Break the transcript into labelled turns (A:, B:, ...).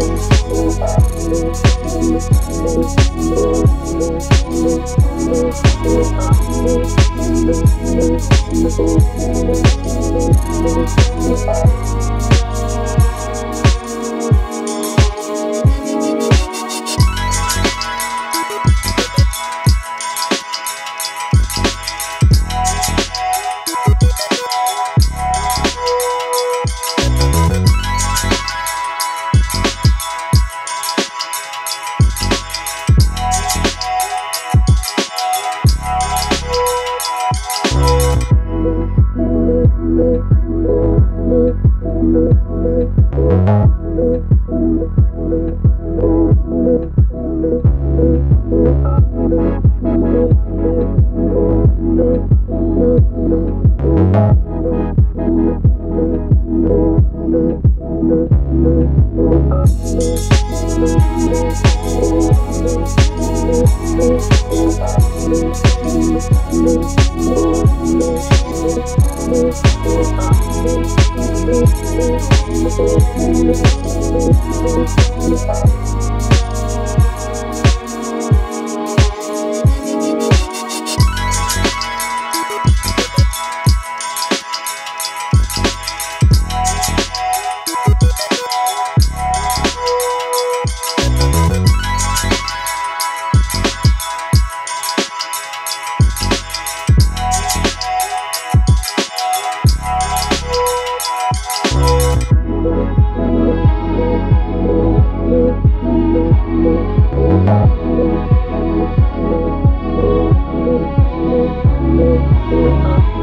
A: Thank you. Thank you. Thank you. Música